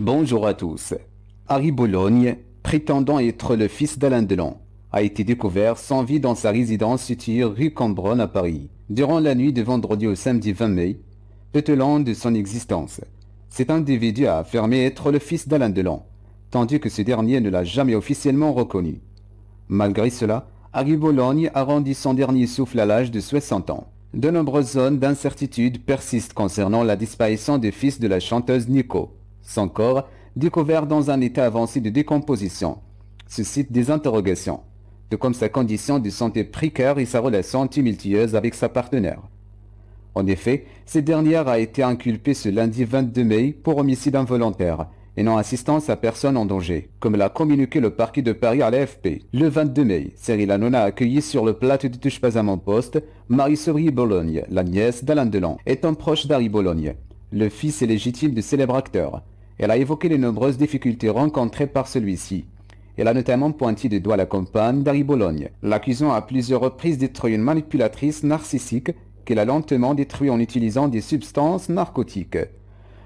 Bonjour à tous. Harry Bologne, prétendant être le fils d'Alain Delon, a été découvert sans vie dans sa résidence située rue Cambronne à Paris, durant la nuit de vendredi au samedi 20 mai, tout au long de son existence. Cet individu a affirmé être le fils d'Alain Delon, tandis que ce dernier ne l'a jamais officiellement reconnu. Malgré cela, Harry Bologne a rendu son dernier souffle à l'âge de 60 ans. De nombreuses zones d'incertitude persistent concernant la disparition du fils de la chanteuse Nico. Son corps, découvert dans un état avancé de décomposition, suscite des interrogations, de comme sa condition de santé précaire et sa relation tumultueuse avec sa partenaire. En effet, cette dernière a été inculpée ce lundi 22 mai pour homicide involontaire et non assistance à personne en danger, comme l'a communiqué le parquet de Paris à l'AFP. Le 22 mai, Cyril Hanouna a accueilli sur le plateau de Touche pas à mon poste Marie-Sorie Bologne, la nièce d'Alain Delon, étant proche d'Harry Bologne, le fils légitime du célèbre acteur. Elle a évoqué les nombreuses difficultés rencontrées par celui-ci. Elle a notamment pointé du doigt la compagne d'Harry Bologne, l'accusant à plusieurs reprises d'être une manipulatrice narcissique qu'elle a lentement détruit en utilisant des substances narcotiques.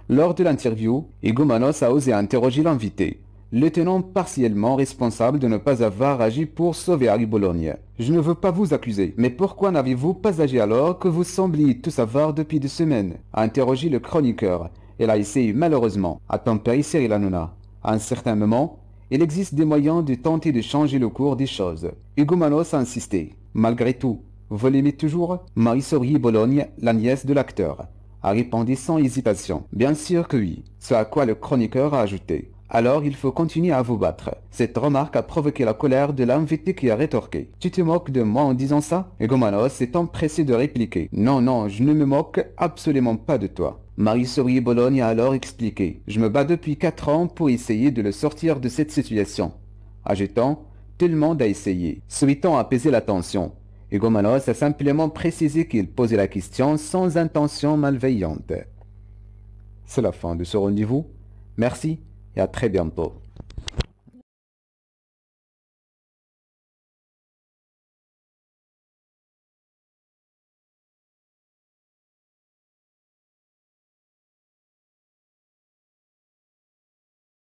Lors de l'interview, Manos a osé interroger l'invité, le tenant partiellement responsable de ne pas avoir agi pour sauver Harry Bologne. Je ne veux pas vous accuser, mais pourquoi n'avez-vous pas agi alors que vous sembliez tout savoir depuis deux semaines? a interrogé le chroniqueur, elle a essayé malheureusement à tempérer Cyril Hanouna. À un certain moment, il existe des moyens de tenter de changer le cours des choses. Hugo Manos a insisté. Malgré tout, vous l'aimez toujours Marie-Sorie Bologne, la nièce de l'acteur, a répondu sans hésitation. Bien sûr que oui. Ce à quoi le chroniqueur a ajouté. Alors il faut continuer à vous battre. Cette remarque a provoqué la colère de l'invité qui a rétorqué. Tu te moques de moi en disant ça? Egomanos s'est empressé de répliquer. Non, non, je ne me moque absolument pas de toi. Marie-Sorie Bologne a alors expliqué. Je me bats depuis quatre ans pour essayer de le sortir de cette situation. Ajoutant, tout le monde a essayé, souhaitant apaiser la tension. Egomanos a simplement précisé qu'il posait la question sans intention malveillante. C'est la fin de ce rendez-vous. Merci et à très bientôt.